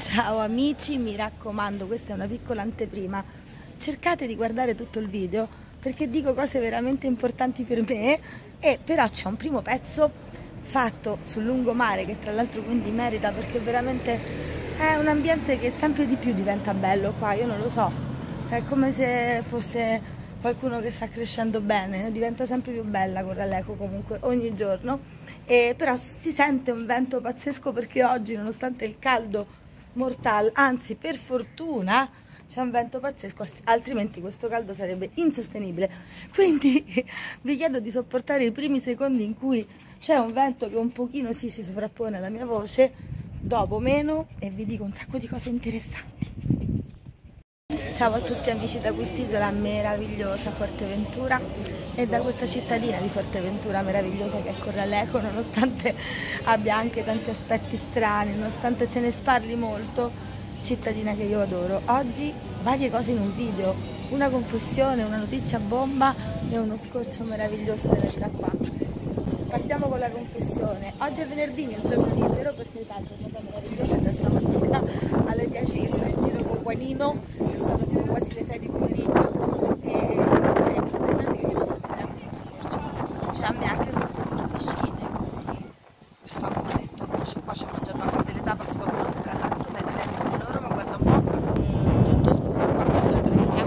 Ciao amici, mi raccomando, questa è una piccola anteprima. Cercate di guardare tutto il video perché dico cose veramente importanti per me. E però c'è un primo pezzo fatto sul lungomare che tra l'altro quindi merita perché veramente è un ambiente che sempre di più diventa bello qua, io non lo so, è come se fosse qualcuno che sta crescendo bene, diventa sempre più bella Corraleco comunque ogni giorno, e però si sente un vento pazzesco perché oggi nonostante il caldo mortale, anzi per fortuna c'è un vento pazzesco, altrimenti questo caldo sarebbe insostenibile. Quindi vi chiedo di sopportare i primi secondi in cui c'è un vento che un pochino sì, si sovrappone alla mia voce, dopo meno e vi dico un sacco di cose interessanti. Ciao a tutti amici da quest'isola meravigliosa Forteventura e da questa cittadina di Forteventura meravigliosa che è Corraleco nonostante abbia anche tanti aspetti strani, nonostante se ne sparli molto, cittadina che io adoro. Oggi varie cose in un video, una confessione, una notizia bomba e uno scorcio meraviglioso della vita qua. Partiamo con la confessione. Oggi è venerdì, il giorno libero, è una giornata meravigliosa da stamattina alle 10 che sto in giro Guanino, sono quasi le 6 di pomeriggio e, aspettate che vi lo vedere anche lo scorcio. Cioè a me anche queste porticine così, questo angoletto, qua ci ho mangiato anche delle tapas, qualcuno tra l'altro sai italiani loro, ma guarda un po', è tutto scuro qua sulla platea.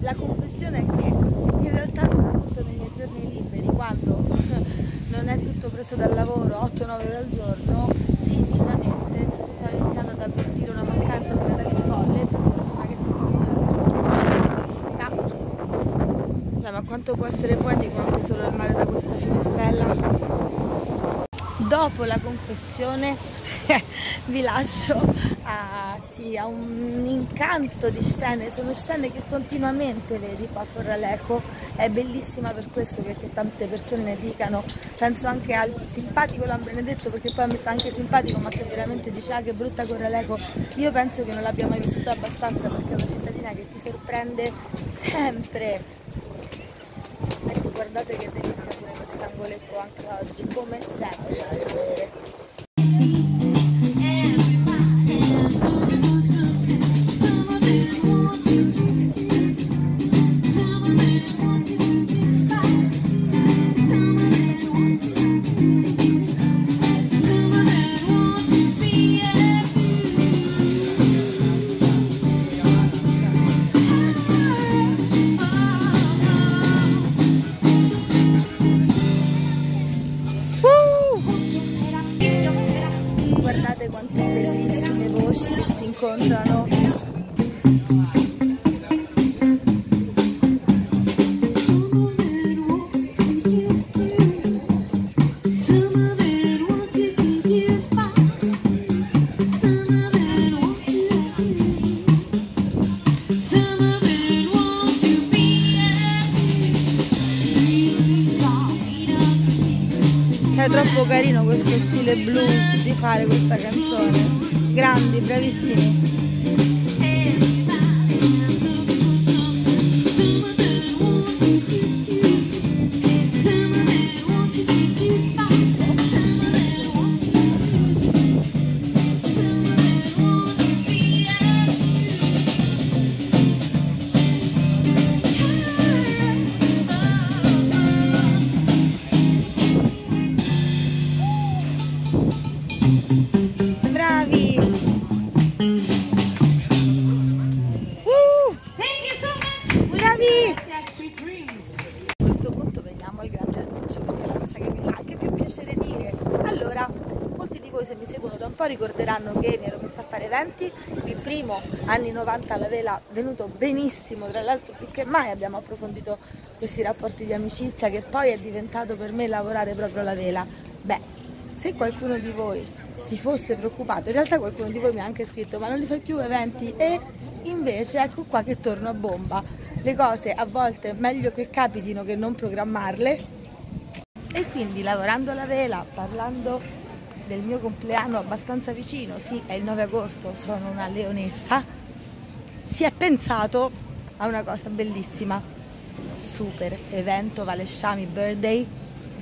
La confessione è che in realtà soprattutto nei miei giorni liberi, quando non è tutto preso dal lavoro 8-9 ore al giorno, sinceramente ad avvertire una mancanza di Natale folle, per fortuna che giorni cioè ma quanto può essere poetico anche solo il mare da questa finestrella? Dopo la confessione vi lascio a, sì, a, un incanto di scene, sono scene che continuamente vedi qua a Corraleco, è bellissima per questo che, che tante persone ne dicano, penso anche al simpatico Lambrenedetto perché poi mi sta anche simpatico ma che veramente dice ah che brutta Corraleco, io penso che non l'abbia mai vissuta abbastanza perché è una cittadina che ti sorprende sempre, ecco guardate che delizia angoletto anche oggi, come sempre. Si incontrano. È troppo carino questo stile blues di fare questa canzone. Grandi, bravissimi. Po' ricorderanno che mi ero messa a fare eventi. Il primo, anni 90 alla vela, venuto benissimo, tra l'altro più che mai abbiamo approfondito questi rapporti di amicizia che poi è diventato per me lavorare proprio la vela. Beh, se qualcuno di voi si fosse preoccupato, in realtà qualcuno di voi mi ha anche scritto ma non li fai più eventi? E invece ecco qua che torno a bomba. Le cose a volte meglio che capitino che non programmarle e quindi lavorando alla vela, parlando del mio compleanno abbastanza vicino, sì è il 9 agosto, sono una leonessa, si è pensato a una cosa bellissima, super evento Valesciami Birthday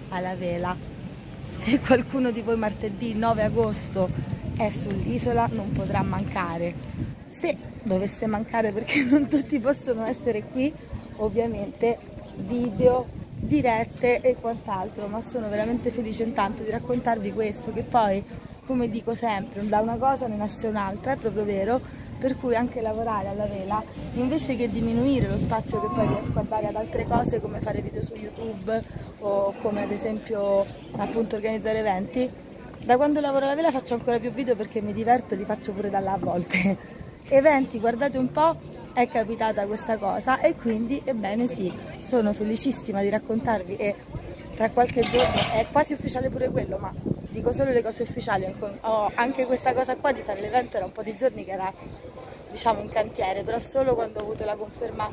alla vela. Se qualcuno di voi martedì 9 agosto è sull'isola, non potrà mancare. Se dovesse mancare perché non tutti possono essere qui, ovviamente video, dirette e quant'altro, ma sono veramente felice intanto di raccontarvi questo, che poi, come dico sempre, da una cosa ne nasce un'altra, è proprio vero, per cui anche lavorare alla vela, invece che diminuire lo spazio che poi riesco a dare ad altre cose come fare video su YouTube o come ad esempio appunto organizzare eventi, da quando lavoro alla vela faccio ancora più video perché mi diverto e li faccio pure da là a volte. Eventi, guardate un po', è capitata questa cosa e quindi, ebbene sì, sono felicissima di raccontarvi e tra qualche giorno è quasi ufficiale pure quello, ma dico solo le cose ufficiali, ho anche questa cosa qua di fare l'evento era un po' di giorni che era diciamo in cantiere, però solo quando ho avuto la conferma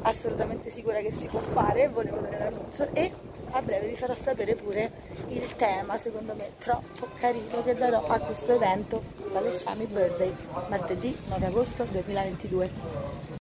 assolutamente sicura che si può fare, volevo dare l'annuncio e a breve vi farò sapere pure il tema, secondo me troppo carino, che darò a questo evento, Valesciami Birthday, martedì 9 agosto 2022.